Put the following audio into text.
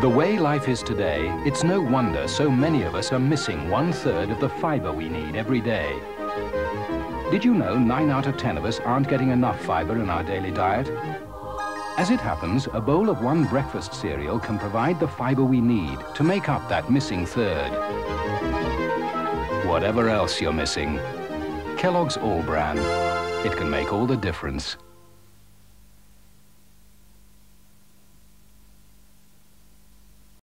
The way life is today, it's no wonder so many of us are missing one-third of the fiber we need every day. Did you know 9 out of 10 of us aren't getting enough fiber in our daily diet? As it happens, a bowl of one breakfast cereal can provide the fiber we need to make up that missing third. Whatever else you're missing, Kellogg's All Bran. It can make all the difference.